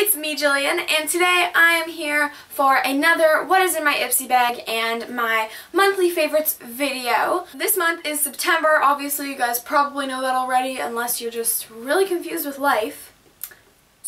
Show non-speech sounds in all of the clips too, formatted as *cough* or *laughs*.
it's me Gillian and today I am here for another what is in my Ipsy bag and my monthly favorites video. This month is September, obviously you guys probably know that already unless you're just really confused with life.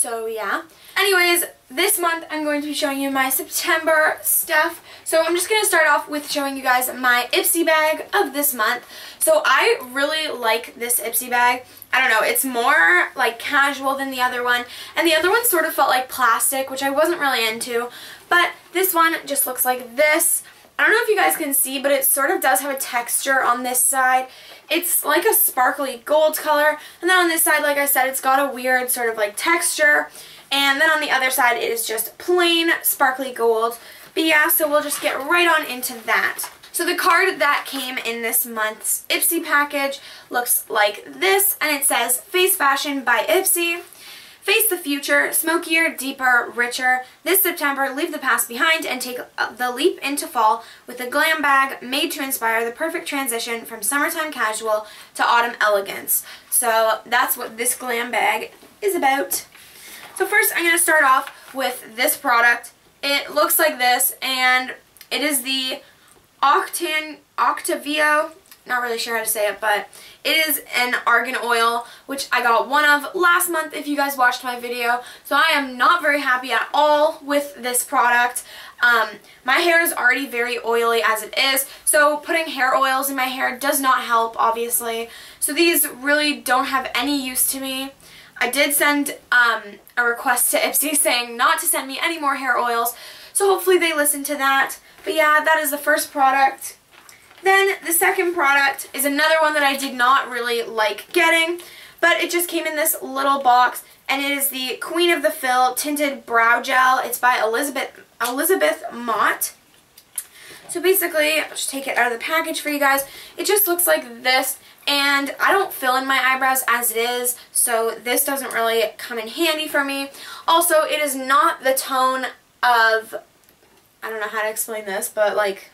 So yeah. Anyways, this month I'm going to be showing you my September stuff. So I'm just going to start off with showing you guys my Ipsy bag of this month. So I really like this Ipsy bag. I don't know, it's more like casual than the other one. And the other one sort of felt like plastic, which I wasn't really into. But this one just looks like this. I don't know if you guys can see, but it sort of does have a texture on this side. It's like a sparkly gold color, and then on this side, like I said, it's got a weird sort of like texture, and then on the other side, it is just plain sparkly gold. But yeah, so we'll just get right on into that. So the card that came in this month's Ipsy package looks like this, and it says Face Fashion by Ipsy. Face the future, smokier, deeper, richer. This September, leave the past behind and take uh, the leap into fall with a glam bag made to inspire the perfect transition from summertime casual to autumn elegance. So that's what this glam bag is about. So first I'm going to start off with this product. It looks like this and it is the Octan Octavio not really sure how to say it, but it is an argan oil, which I got one of last month if you guys watched my video. So I am not very happy at all with this product. Um, my hair is already very oily as it is, so putting hair oils in my hair does not help, obviously. So these really don't have any use to me. I did send um, a request to Ipsy *laughs* saying not to send me any more hair oils, so hopefully they listen to that. But yeah, that is the first product. Then the second product is another one that I did not really like getting, but it just came in this little box, and it is the Queen of the Fill Tinted Brow Gel. It's by Elizabeth, Elizabeth Mott. So basically, I'll just take it out of the package for you guys. It just looks like this, and I don't fill in my eyebrows as it is, so this doesn't really come in handy for me. Also, it is not the tone of, I don't know how to explain this, but like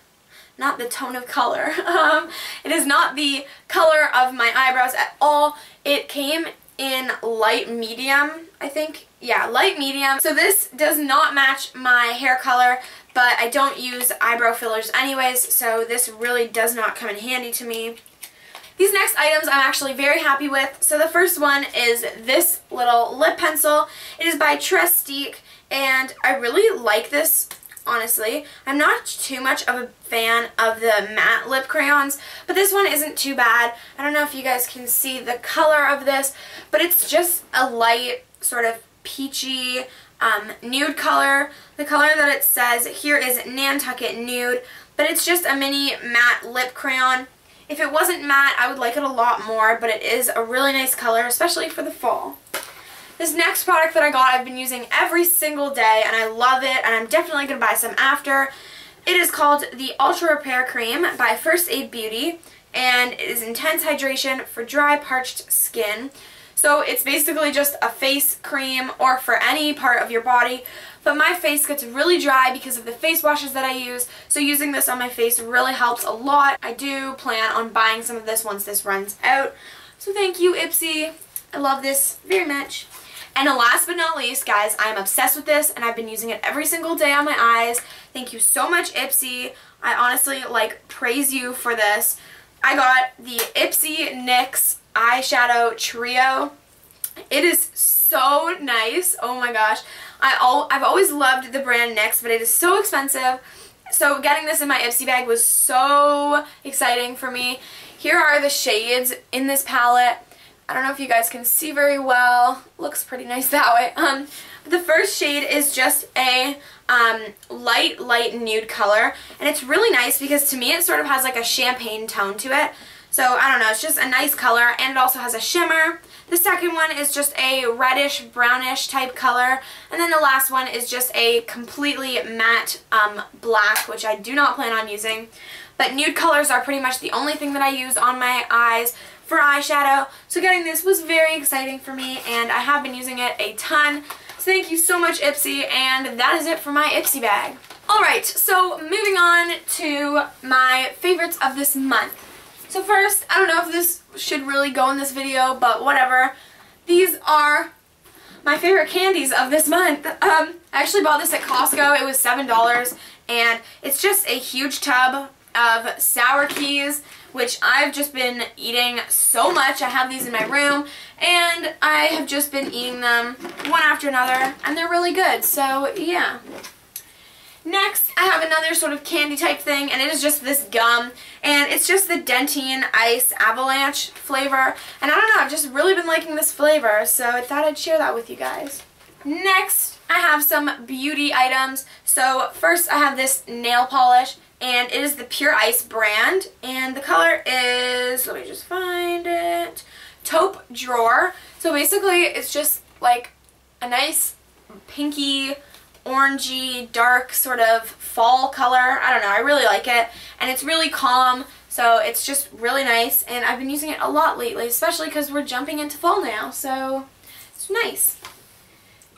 not the tone of color. *laughs* Um, it is not the color of my eyebrows at all. It came in light medium, I think. Yeah, light medium. So this does not match my hair color, but I don't use eyebrow fillers anyways, so this really does not come in handy to me. These next items I'm actually very happy with. So the first one is this little lip pencil. It is by Trestique, and I really like this honestly. I'm not too much of a fan of the matte lip crayons, but this one isn't too bad. I don't know if you guys can see the color of this, but it's just a light sort of peachy um, nude color. The color that it says here is Nantucket Nude, but it's just a mini matte lip crayon. If it wasn't matte, I would like it a lot more, but it is a really nice color, especially for the fall. This next product that I got I've been using every single day and I love it and I'm definitely going to buy some after. It is called the Ultra Repair Cream by First Aid Beauty and it is intense hydration for dry parched skin. So it's basically just a face cream or for any part of your body. But my face gets really dry because of the face washes that I use. So using this on my face really helps a lot. I do plan on buying some of this once this runs out. So thank you Ipsy. I love this very much. And last but not least, guys, I'm obsessed with this and I've been using it every single day on my eyes. Thank you so much, Ipsy. I honestly, like, praise you for this. I got the Ipsy NYX eyeshadow trio. It is so nice. Oh my gosh. I al I've always loved the brand NYX, but it is so expensive. So getting this in my Ipsy bag was so exciting for me. Here are the shades in this palette. I don't know if you guys can see very well. Looks pretty nice *laughs* that way. Um, the first shade is just a um, light, light nude color. And it's really nice because to me it sort of has like a champagne tone to it. So I don't know, it's just a nice color and it also has a shimmer. The second one is just a reddish, brownish type color. And then the last one is just a completely matte um, black, which I do not plan on using. But nude colors are pretty much the only thing that I use on my eyes for eyeshadow. So getting this was very exciting for me and I have been using it a ton. So thank you so much Ipsy and that is it for my Ipsy bag. Alright, so moving on to my favorites of this month. So first, I don't know if this should really go in this video, but whatever. These are my favorite candies of this month. Um, I actually bought this at Costco. It was $7 and it's just a huge tub of sour keys which I've just been eating so much. I have these in my room and I have just been eating them one after another and they're really good. So yeah. Next, I have another sort of candy type thing, and it is just this gum, and it's just the Dentyne Ice Avalanche flavor, and I don't know, I've just really been liking this flavor, so I thought I'd share that with you guys. Next, I have some beauty items. So first, I have this nail polish, and it is the Pure Ice brand, and the color is, let me just find it, Taupe Drawer. So basically, it's just like a nice pinky orangey, dark sort of fall color. I don't know, I really like it. And it's really calm, so it's just really nice. And I've been using it a lot lately, especially because we're jumping into fall now, so it's nice.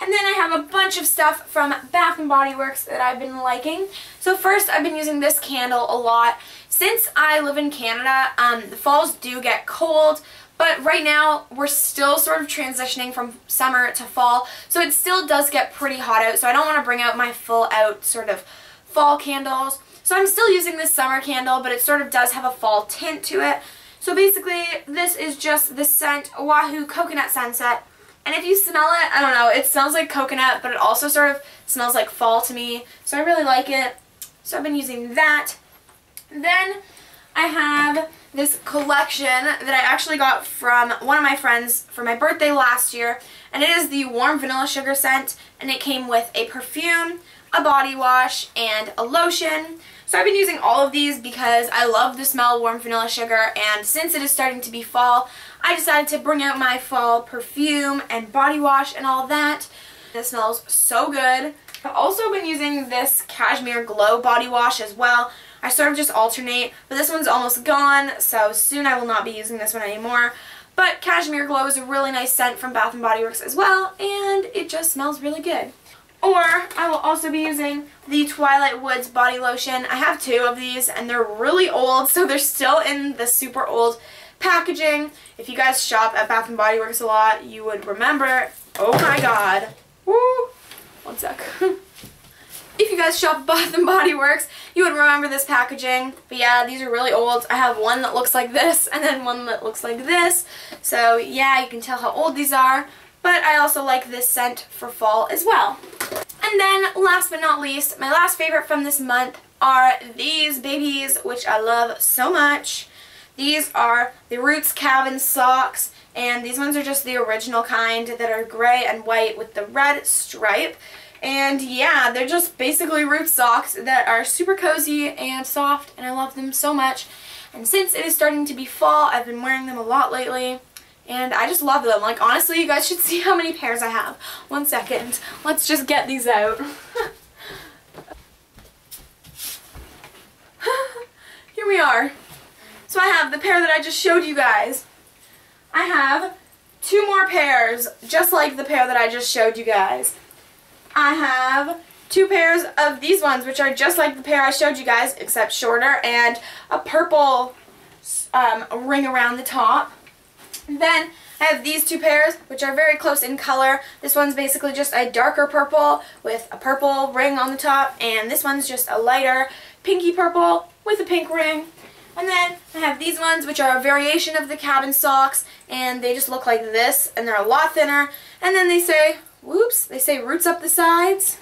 And then I have a bunch of stuff from Bath & Body Works that I've been liking. So first, I've been using this candle a lot. Since I live in Canada, um, the falls do get cold, but right now, we're still sort of transitioning from summer to fall, so it still does get pretty hot out, so I don't want to bring out my full out sort of fall candles. So I'm still using this summer candle, but it sort of does have a fall tint to it. So basically, this is just the scent Wahoo Coconut Sunset. And if you smell it, I don't know, it smells like coconut, but it also sort of smells like fall to me. So I really like it. So I've been using that. Then I have this collection that I actually got from one of my friends for my birthday last year and it is the warm vanilla sugar scent and it came with a perfume, a body wash, and a lotion. So I've been using all of these because I love the smell of warm vanilla sugar and since it is starting to be fall, I decided to bring out my fall perfume and body wash and all that. This smells so good. I've also been using this Cashmere Glow body wash as well I sort of just alternate, but this one's almost gone, so soon I will not be using this one anymore. But Cashmere Glow is a really nice scent from Bath & Body Works as well, and it just smells really good. Or I will also be using the Twilight Woods body lotion. I have two of these, and they're really old, so they're still in the super old packaging. If you guys shop at Bath & Body Works a lot, you would remember. Oh my god. Woo! One sec. *laughs* if you guys shop at Bath & Body Works, you would remember this packaging. But yeah, these are really old. I have one that looks like this and then one that looks like this. So yeah, you can tell how old these are. But I also like this scent for fall as well. And then last but not least, my last favorite from this month are these babies, which I love so much. These are the Roots Cabin socks, and these ones are just the original kind that are gray and white with the red stripe. And yeah, they're just basically root socks that are super cozy and soft and I love them so much. And since it is starting to be fall, I've been wearing them a lot lately. And I just love them. Like, honestly, you guys should *laughs* see how many pairs I have. One second. Let's just get these out. *laughs* *laughs* Here we are. So I have the pair that I just showed you guys. I have two more pairs, just like the pair that I just showed you guys. I have two pairs of these ones, which are just like the pair I showed you guys, except shorter, and a purple um, ring around the top. Then I have these two pairs, which are very close in color. This one's basically just a darker purple with a purple ring on the top, and this one's just a lighter pinky purple with a pink ring. And then I have these ones, which are a variation of the cabin socks, and they just look like this, and they're a lot thinner. And then they say whoops, they say roots up the sides.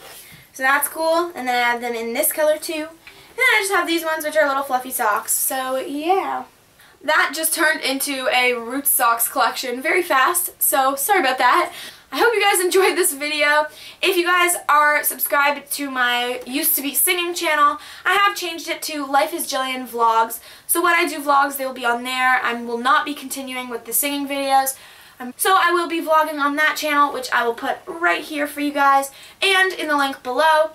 So that's cool. And then I have them in this color too. And then I just have these ones which are little fluffy socks. So yeah. That just turned into a Roots Socks collection very fast, so sorry about that. I hope you guys enjoyed this video. If you guys are subscribed to my used to be singing channel, I have changed it to Life is Gillian Vlogs. So when I do vlogs, they will be on there. I will not be continuing with the singing videos. Um, so I will be vlogging on that channel, which I will put right here for you guys, and in the link below.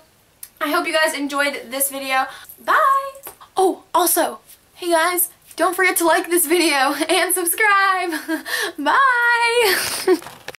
I hope you guys enjoyed this video. Bye! Oh, also, hey guys, don't forget to like this video and subscribe. *laughs* Bye! *laughs*